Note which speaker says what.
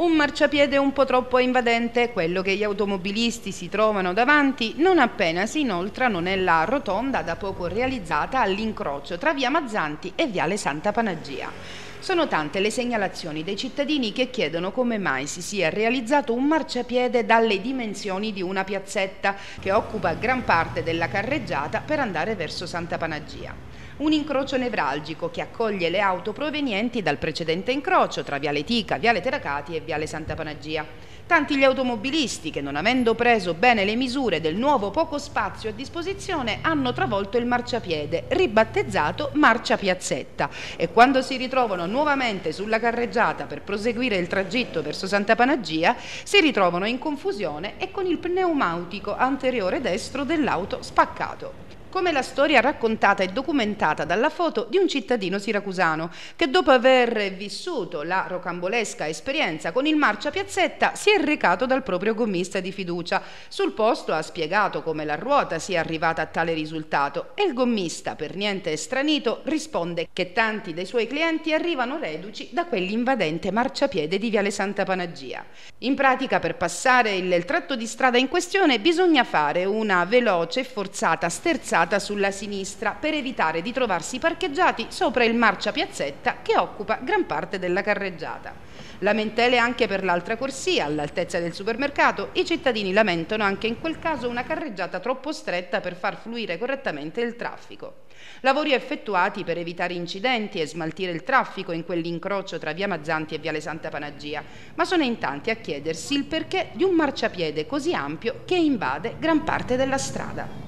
Speaker 1: Un marciapiede un po' troppo invadente, quello che gli automobilisti si trovano davanti non appena si inoltrano nella rotonda da poco realizzata all'incrocio tra via Mazzanti e viale Santa Panagia. Sono tante le segnalazioni dei cittadini che chiedono come mai si sia realizzato un marciapiede dalle dimensioni di una piazzetta che occupa gran parte della carreggiata per andare verso Santa Panagia un incrocio nevralgico che accoglie le auto provenienti dal precedente incrocio tra Viale Tica, Viale Teracati e Viale Santa Panagia. Tanti gli automobilisti che non avendo preso bene le misure del nuovo poco spazio a disposizione hanno travolto il marciapiede, ribattezzato Marcia Piazzetta e quando si ritrovano nuovamente sulla carreggiata per proseguire il tragitto verso Santa Panagia si ritrovano in confusione e con il pneumatico anteriore destro dell'auto spaccato come la storia raccontata e documentata dalla foto di un cittadino siracusano che dopo aver vissuto la rocambolesca esperienza con il marcia piazzetta si è recato dal proprio gommista di fiducia. Sul posto ha spiegato come la ruota sia arrivata a tale risultato e il gommista, per niente estranito, risponde che tanti dei suoi clienti arrivano reduci da quell'invadente marciapiede di Viale Santa Panagia. In pratica per passare il tratto di strada in questione bisogna fare una veloce e forzata sterzata piazzata sulla sinistra per evitare di trovarsi parcheggiati sopra il marcia piazzetta che occupa gran parte della carreggiata. Lamentele anche per l'altra corsia, all'altezza del supermercato, i cittadini lamentano anche in quel caso una carreggiata troppo stretta per far fluire correttamente il traffico. Lavori effettuati per evitare incidenti e smaltire il traffico in quell'incrocio tra via Mazzanti e viale Santa Panagia, ma sono in tanti a chiedersi il perché di un marciapiede così ampio che invade gran parte della strada.